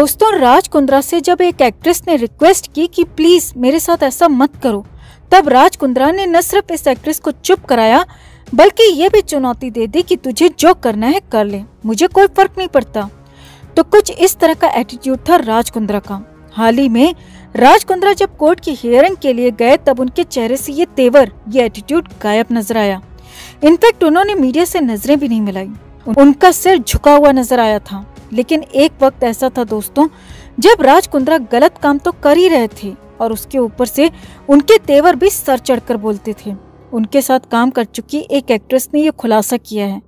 दोस्तों, राज कुंद्रा से जब एक एक्ट्रेस ने रिक्वेस्ट की कि प्लीज़ मेरे साथ ऐसा मत करो, तब राज कुंद्रा ने न सिर्फ़ इस एक्ट्रेस को चुप कराया, बल्कि ये भी चुनौती दे दी कि तुझे जो करना है कर ले, मुझे कोई फ़र्क नहीं पड़ता। तो कुछ इस तरह का एटीट्यूड था राज कुंद्रा का। हाल ही में, राज कुंद्रा जब कोर्ट की हियरिंग के लिए गए, तब उनके चेहरे से ये तेवर, ये एटीट्यूड गायब नज़र आया। इनफैक्ट उन्होंने मीडिया से नज़रें भी नहीं मिलाई। उनका सिर झुका हुआ नज़र आया था। लेकिन एक वक्त ऐसा था दोस्तों, जब राज कुंद्रा गलत काम तो कर ही रहे थे और उसके ऊपर से उनके तेवर भी सर चढ़कर बोलते थे। उनके साथ काम कर चुकी एक एक्ट्रेस ने यह खुलासा किया है।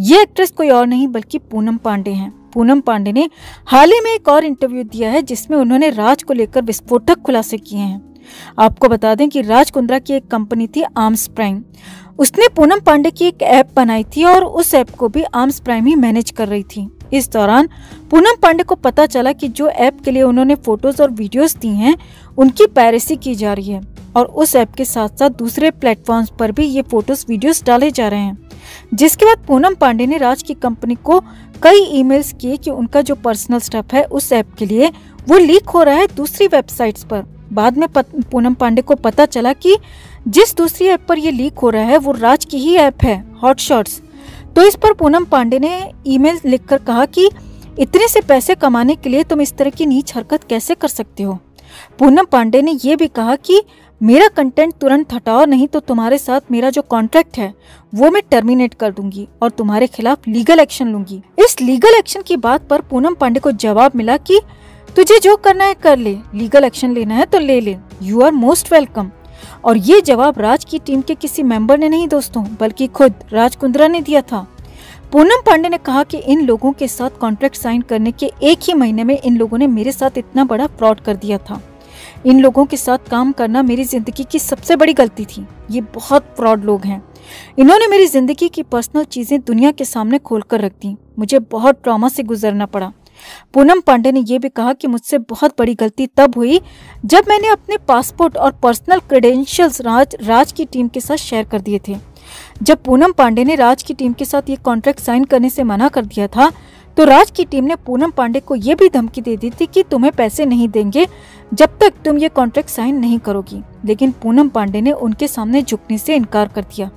ये एक्ट्रेस कोई और नहीं, बल्कि पूनम पांडे हैं। पूनम पांडे ने हाल ही में एक और इंटरव्यू दिया है, जिसमें उन्होंने राज को लेकर विस्फोटक खुलासे किए हैं। आपको बता दें कि राज कुंद्रा की एक कंपनी थी आर्म्स प्राइम। उसने पूनम पांडे की एक ऐप बनाई थी और उस ऐप को भी आर्म्स प्राइम ही मैनेज कर रही थी। इस दौरान पूनम पांडे को पता चला कि जो ऐप के लिए उन्होंने फ़ोटोज़ और वीडियोस दी हैं, उनकी पैरेसी की जा रही है और उस ऐप के साथ साथ दूसरे प्लेटफॉर्म्स पर भी ये फ़ोटोज़ वीडियोस डाले जा रहे हैं। जिसके बाद पूनम पांडे ने राज की कंपनी को कई ईमेल्स किए कि उनका जो पर्सनल स्टफ़ है उस ऐप के लिए वो लीक हो रहा है दूसरी वेबसाइट्स पर। बाद में पूनम पांडे को पता चला कि जिस दूसरी ऐप पर ये लीक हो रहा है वो राज की ही ऐप है हॉट शॉट्स तो इस पर पूनम पांडे ने ईमेल लिखकर कहा कि इतने से पैसे कमाने के लिए तुम इस तरह की नीच हरकत कैसे कर सकते हो? पूनम पांडे ने यह भी कहा कि मेरा कंटेंट तुरंत हटाओ, नहीं तो तुम्हारे साथ मेरा जो कॉन्ट्रैक्ट है, वो मैं टर्मिनेट कर दूँगी और तुम्हारे खिलाफ लीगल एक्शन लूँगी। इस लीगल एक्शन की बात पर पूनम पांडे को जवाब मिला कि तुझे जो करना है कर ले लीगल एक्शन लेना है तो ले ले। यू आर मोस्ट वेलकम और ये जवाब राज की टीम के किसी मेंबर ने नहीं दोस्तों, बल्कि खुद राज कुंद्रा ने दिया था। पूनम पांडे ने कहा कि इन लोगों के साथ कॉन्ट्रैक्ट साइन करने के एक ही महीने में इन लोगों ने मेरे साथ इतना बड़ा फ्रॉड कर दिया था। इन लोगों के साथ काम करना मेरी ज़िंदगी की सबसे बड़ी गलती थी। ये बहुत फ्रॉड लोग हैं। इन्होंने मेरी ज़िंदगी की पर्सनल चीज़ें दुनिया के सामने खोलकर रख दी। मुझे बहुत ट्रॉमा से गुजरना पड़ा। पूनम पांडे ने यह भी कहा कि मुझसे बहुत बड़ी गलती तब हुई जब मैंने अपने पासपोर्ट और पर्सनल क्रेडेंशियल्स राज राज की टीम के साथ शेयर कर दिए थे। जब पूनम पांडे ने राज की टीम के साथ ये कॉन्ट्रैक्ट साइन करने से मना कर दिया था तो राज की टीम ने पूनम पांडे को यह भी धमकी दे दी थी कि तुम्हें पैसे नहीं देंगे जब तक तुम ये कॉन्ट्रैक्ट साइन नहीं करोगी। लेकिन पूनम पांडे ने उनके सामने झुकने से इनकार कर दिया।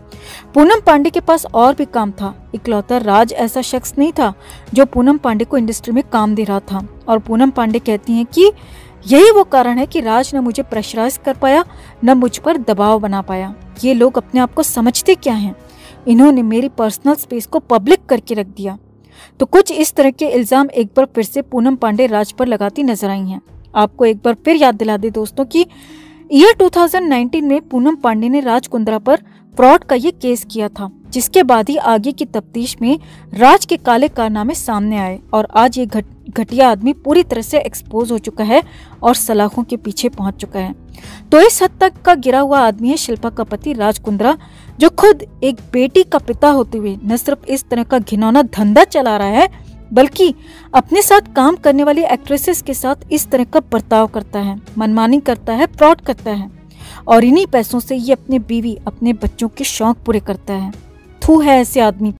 पूनम पांडे के पास और भी काम था। इकलौता राज ऐसा शख्स नहीं था जो पूनम पांडे को इंडस्ट्री में काम दे रहा था। और पूनम पांडे कहती हैं कि यही वो कारण है कि राज न मुझे प्रेशराइज कर पाया, न मुझ पर दबाव बना पाया। ये लोग अपने आप को समझते क्या हैं? इन्होंने मेरी पर्सनल स्पेस को पब्लिक करके रख दिया। तो कुछ इस तरह के इल्ज़ाम एक बार फिर से पूनम पांडे राज पर लगाती नज़र आई हैं। आपको एक बार फिर याद दिला दे दोस्तों कि ईयर 2019 में पूनम पांडे ने राज कुंद्रा पर फ्रॉड का ये केस किया था, जिसके बाद ही आगे की तफ्तीश में राज के काले कारनामे सामने आए और आज ये घटिया आदमी पूरी तरह से एक्सपोज हो चुका है और सलाखों के पीछे पहुँच चुका है। तो इस हद तक का गिरा हुआ आदमी है शिल्पा का पति राज कुंद्रा जो खुद एक बेटी का पिता होते हुए न सिर्फ़ इस तरह का घिनौना धंधा चला रहा है, बल्कि अपने साथ काम करने वाली एक्ट्रेसेस के साथ इस तरह का बर्ताव करता है, मनमानी करता है फ्रॉड करता है और इन्हीं पैसों से ये अपने बीवी, अपने बच्चों के शौक पूरे करता है। थू है ऐसे आदमी।